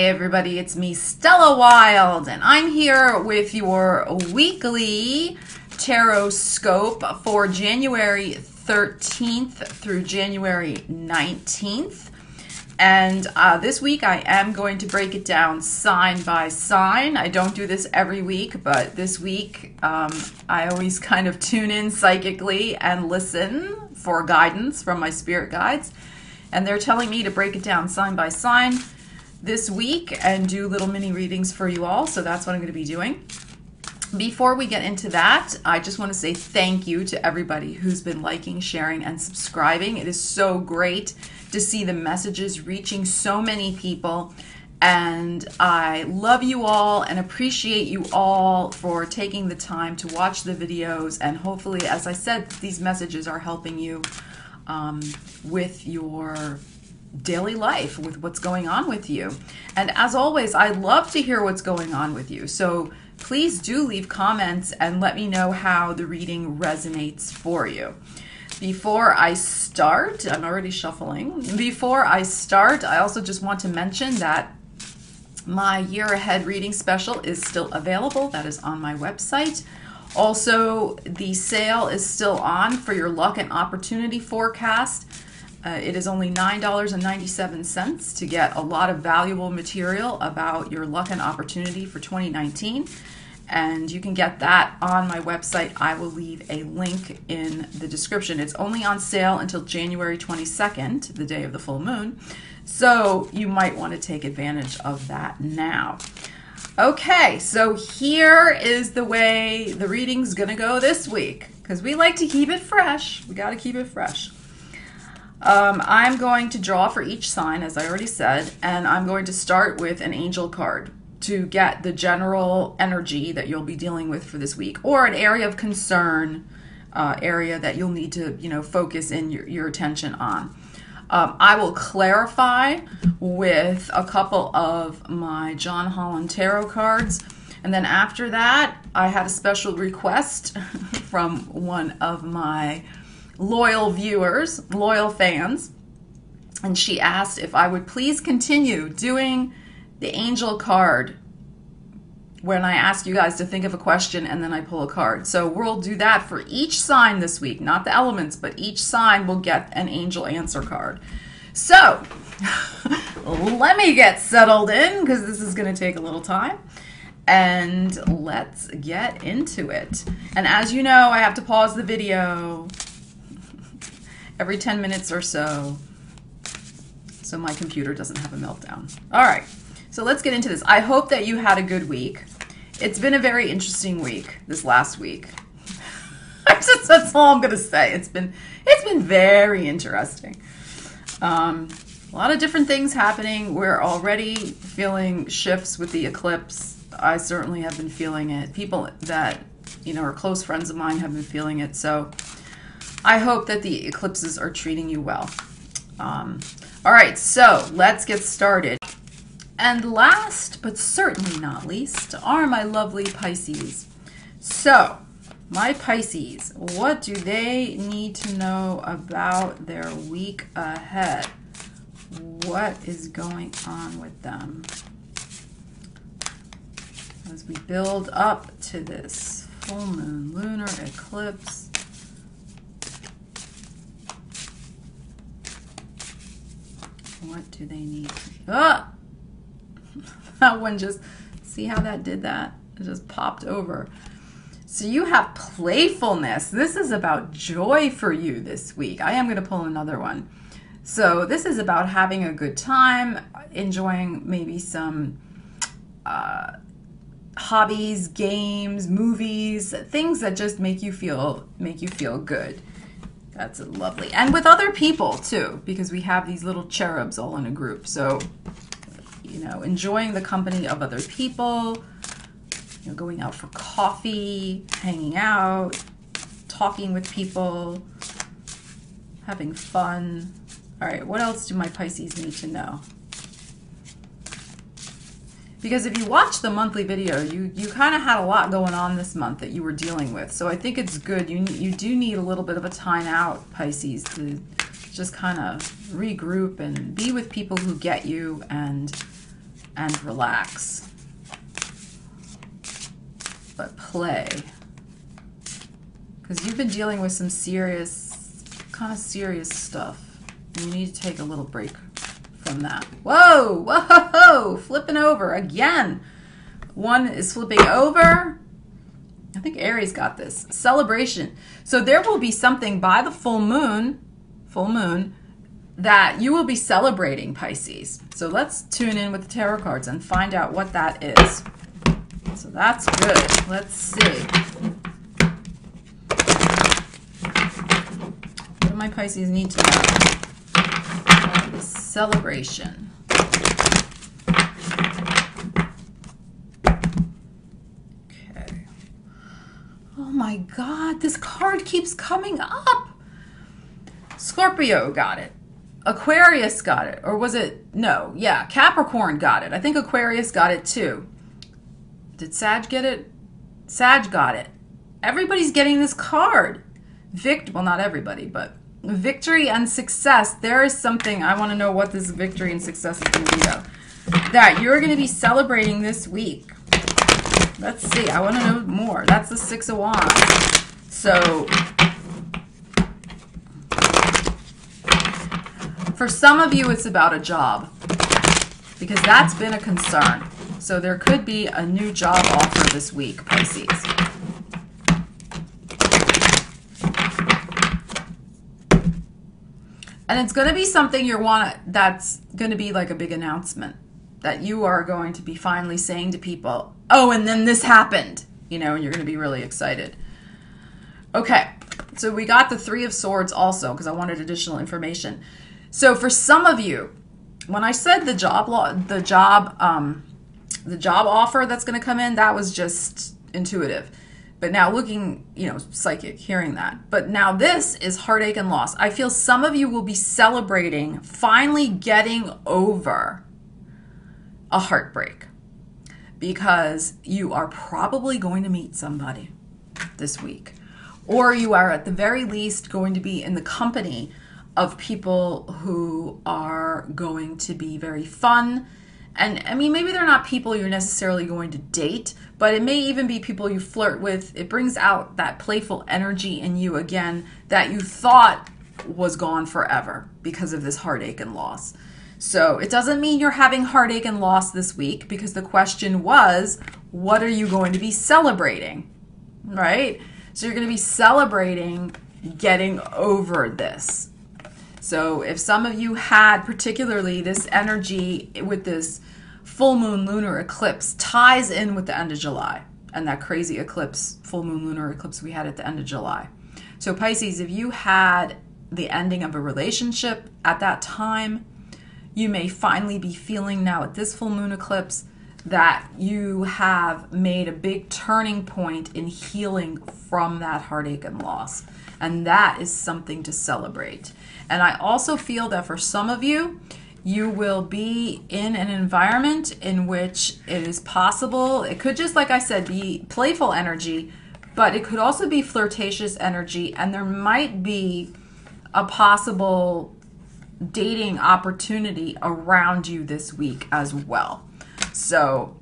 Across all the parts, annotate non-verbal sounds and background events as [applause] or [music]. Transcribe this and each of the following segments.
Hey everybody, it's me, Stella Wilde, and I'm here with your weekly tarot scope for January 13th through January 19th. And uh, this week I am going to break it down sign by sign. I don't do this every week, but this week um, I always [laughs] kind of tune in psychically and listen for guidance from my spirit guides. And they're telling me to break it down sign by sign this week and do little mini readings for you all. So that's what I'm going to be doing. Before we get into that, I just want to say thank you to everybody who's been liking, sharing, and subscribing. It is so great to see the messages reaching so many people. And I love you all and appreciate you all for taking the time to watch the videos. And hopefully, as I said, these messages are helping you um, with your daily life with what's going on with you. And as always, I love to hear what's going on with you. So please do leave comments and let me know how the reading resonates for you. Before I start, I'm already shuffling. Before I start, I also just want to mention that my year ahead reading special is still available. That is on my website. Also, the sale is still on for your luck and opportunity forecast. Uh, it is only $9.97 to get a lot of valuable material about your luck and opportunity for 2019. And you can get that on my website. I will leave a link in the description. It's only on sale until January 22nd, the day of the full moon. So you might want to take advantage of that now. Okay, so here is the way the reading's going to go this week because we like to keep it fresh. We got to keep it fresh. Um, I'm going to draw for each sign, as I already said, and I'm going to start with an angel card to get the general energy that you'll be dealing with for this week, or an area of concern, uh, area that you'll need to, you know, focus in your, your attention on. Um, I will clarify with a couple of my John Holland tarot cards. And then after that, I had a special request [laughs] from one of my loyal viewers, loyal fans, and she asked if I would please continue doing the angel card when I ask you guys to think of a question and then I pull a card. So we'll do that for each sign this week, not the elements, but each sign will get an angel answer card. So [laughs] let me get settled in because this is going to take a little time. And let's get into it. And as you know, I have to pause the video every 10 minutes or so so my computer doesn't have a meltdown. All right, so let's get into this. I hope that you had a good week. It's been a very interesting week this last week. [laughs] that's all I'm gonna say. It's been it's been very interesting. Um, a lot of different things happening. We're already feeling shifts with the eclipse. I certainly have been feeling it. People that you know are close friends of mine have been feeling it. So I hope that the eclipses are treating you well. Um, all right, so let's get started. And last but certainly not least are my lovely Pisces. So, my Pisces, what do they need to know about their week ahead? What is going on with them? As we build up to this full moon lunar eclipse, What do they need? Ah! [laughs] that one just, see how that did that? It just popped over. So you have playfulness. This is about joy for you this week. I am going to pull another one. So this is about having a good time, enjoying maybe some uh, hobbies, games, movies, things that just make you feel make you feel good. That's lovely. And with other people too, because we have these little cherubs all in a group. So, you know, enjoying the company of other people, you know, going out for coffee, hanging out, talking with people, having fun. All right, what else do my Pisces need to know? Because if you watch the monthly video, you you kind of had a lot going on this month that you were dealing with. So I think it's good. You you do need a little bit of a time out, Pisces, to just kind of regroup and be with people who get you and and relax. But play. Because you've been dealing with some serious, kind of serious stuff. And you need to take a little break from that. Whoa, whoa, flipping over again. One is flipping over. I think Aries got this. Celebration. So there will be something by the full moon, full moon, that you will be celebrating Pisces. So let's tune in with the tarot cards and find out what that is. So that's good. Let's see. What do my Pisces need to know? Celebration. Okay. Oh my God, this card keeps coming up. Scorpio got it. Aquarius got it. Or was it? No. Yeah. Capricorn got it. I think Aquarius got it too. Did Sag get it? Sag got it. Everybody's getting this card. Vict well not everybody, but victory and success. There is something I want to know what this victory and success is going to be though. That you're going to be celebrating this week. Let's see. I want to know more. That's the 6 of wands. So For some of you, it's about a job because that's been a concern. So there could be a new job offer this week, Pisces. And it's going to be something you're want that's going to be like a big announcement that you are going to be finally saying to people, "Oh, and then this happened." You know, and you're going to be really excited. Okay. So we got the 3 of swords also because I wanted additional information. So for some of you, when I said the job law, the job, um, the job offer that's going to come in, that was just intuitive. But now looking, you know, psychic, hearing that. But now this is heartache and loss. I feel some of you will be celebrating finally getting over a heartbreak because you are probably going to meet somebody this week. Or you are at the very least going to be in the company of people who are going to be very fun. And I mean, maybe they're not people you're necessarily going to date, but it may even be people you flirt with. It brings out that playful energy in you again that you thought was gone forever because of this heartache and loss. So it doesn't mean you're having heartache and loss this week because the question was, what are you going to be celebrating? Right? So you're going to be celebrating getting over this so if some of you had particularly this energy with this full moon lunar eclipse ties in with the end of July and that crazy eclipse, full moon lunar eclipse we had at the end of July. So Pisces, if you had the ending of a relationship at that time, you may finally be feeling now at this full moon eclipse that you have made a big turning point in healing from that heartache and loss. And that is something to celebrate. And I also feel that for some of you, you will be in an environment in which it is possible, it could just, like I said, be playful energy, but it could also be flirtatious energy, and there might be a possible dating opportunity around you this week as well. So,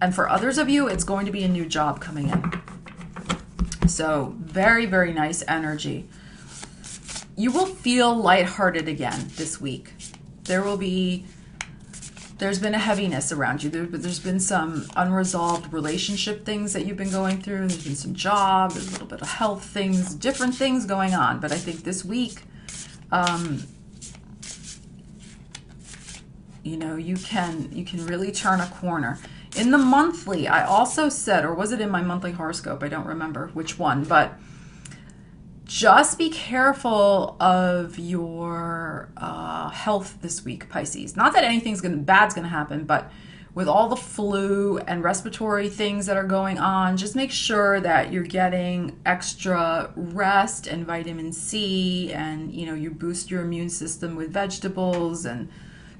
and for others of you, it's going to be a new job coming in. So, very, very nice energy you will feel lighthearted again this week. There will be there's been a heaviness around you. There, has been some unresolved relationship things that you've been going through. There's been some job, there's a little bit of health things, different things going on. But I think this week, um, you know, you can you can really turn a corner. In the monthly, I also said, or was it in my monthly horoscope? I don't remember which one, but just be careful of your uh, health this week, Pisces. Not that anything's gonna bad's gonna happen, but with all the flu and respiratory things that are going on, just make sure that you're getting extra rest and vitamin C, and you know you boost your immune system with vegetables and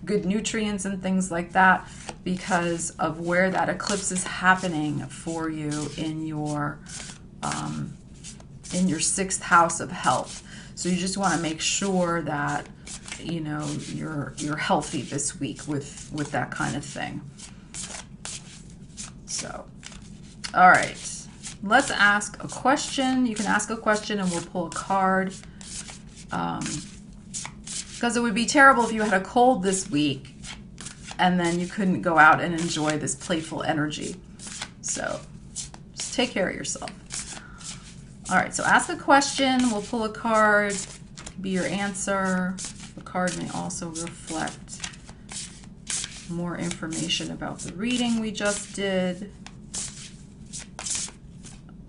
good nutrients and things like that because of where that eclipse is happening for you in your um, in your sixth house of health. So you just want to make sure that you know you're you're healthy this week with with that kind of thing. So, all right. Let's ask a question. You can ask a question and we'll pull a card. Um, because it would be terrible if you had a cold this week and then you couldn't go out and enjoy this playful energy. So just take care of yourself. All right, so ask a question. We'll pull a card, be your answer. The card may also reflect more information about the reading we just did.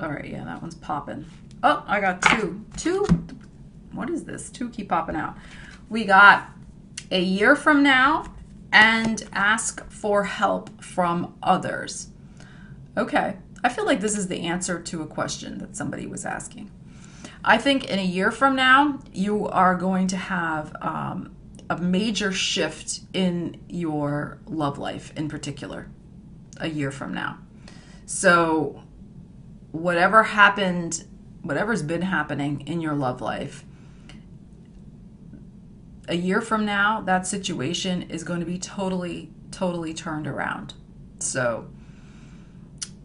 All right, yeah, that one's popping. Oh, I got two. Two? What is this? Two keep popping out. We got a year from now and ask for help from others. Okay, I feel like this is the answer to a question that somebody was asking. I think in a year from now, you are going to have um, a major shift in your love life in particular, a year from now. So, whatever happened, whatever's been happening in your love life, a year from now, that situation is going to be totally, totally turned around. So,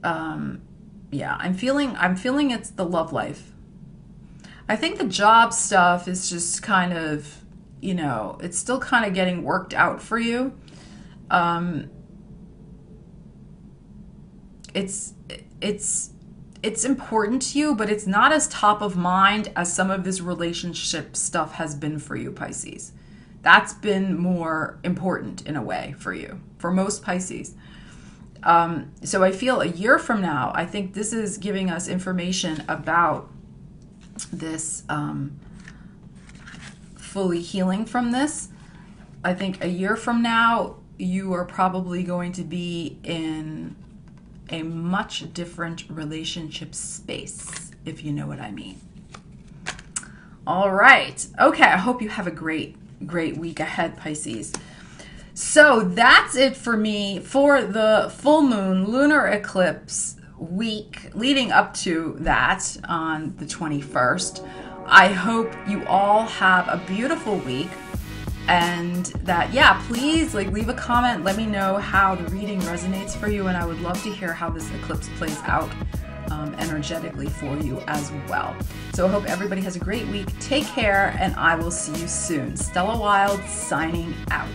um, yeah, I'm feeling, I'm feeling it's the love life. I think the job stuff is just kind of, you know, it's still kind of getting worked out for you. Um, it's, it's, it's important to you, but it's not as top of mind as some of this relationship stuff has been for you, Pisces. That's been more important in a way for you, for most Pisces. Um, so I feel a year from now, I think this is giving us information about this um, fully healing from this. I think a year from now, you are probably going to be in a much different relationship space, if you know what I mean. All right. Okay, I hope you have a great, great week ahead, Pisces. So that's it for me for the full moon lunar eclipse week leading up to that on the 21st. I hope you all have a beautiful week and that yeah please like leave a comment. Let me know how the reading resonates for you and i would love to hear how this eclipse plays out um, energetically for you as well. So i hope everybody has a great week. Take care and i will see you soon. Stella Wilde signing out